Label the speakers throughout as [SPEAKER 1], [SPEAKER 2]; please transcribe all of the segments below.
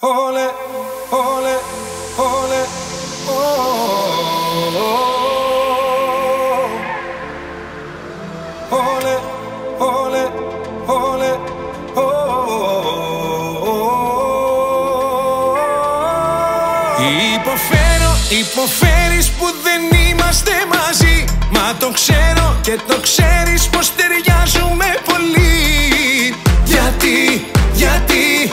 [SPEAKER 1] Όλε, όλε, όλε, όλε, όλε, όλε, Υποφέρω, υποφέρεις που δεν είμαστε μαζί. Μα το ξέρω και το ξέρεις πως ταιριάζουμε πολύ. Γιατί, γιατί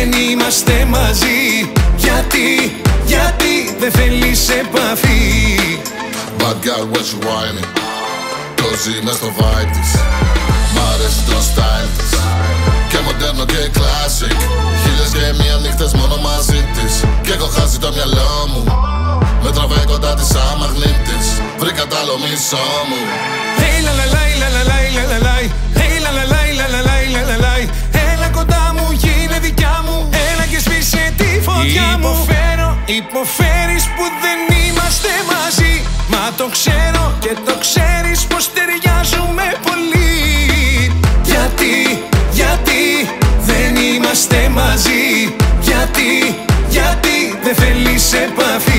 [SPEAKER 1] δεν είμαστε μαζί. Γιατί, γιατί δεν θέλεις επαφή;
[SPEAKER 2] Bad girl when she whining; Cozy μες στο vibe. Της Μ' αρέσει το style της. Και μοντέρνο και classic. Χίλιες και μία νύχτες μόνο μαζί της. Κι έχω χάσει το μυαλό μου. Με τραβάει κοντά της σαν μαγνήτης Βρήκα τ' άλλο μισό μου
[SPEAKER 1] υποφέρεις που δεν είμαστε μαζί. Μα το ξέρω και το ξέρεις πως ταιριάζουμε πολύ. Γιατί, γιατί δεν είμαστε μαζί. Γιατί, γιατί δεν θέλεις επαφή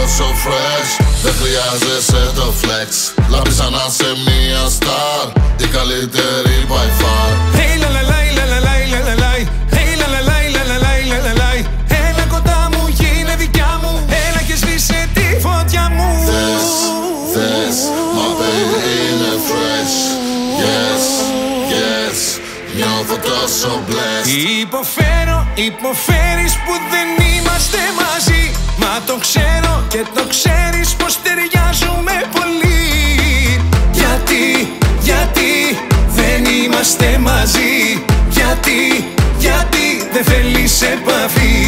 [SPEAKER 2] χαμόγελο so fresh. Δεν χρειάζεσαι το flex. Λάμπεις σαν να σε μία star. Η καλύτερη by far.
[SPEAKER 1] Hey la la la la la la la la la Hey la la la la la la la la la Έλα κοντά μου, γίνε δικιά μου. Έλα και σβήσε τη φωτιά μου.
[SPEAKER 2] Θες, θες, μα baby είναι fresh. Yes, yes, νιώθω τόσο blessed.
[SPEAKER 1] Υποφέρω, υποφέρεις που δεν είμαστε μαζί. Μα το ξέρω και το ξέρεις πως ταιριάζουμε πολύ. Γιατί, γιατί δεν είμαστε μαζί. Γιατί, γιατί δεν θέλεις επαφή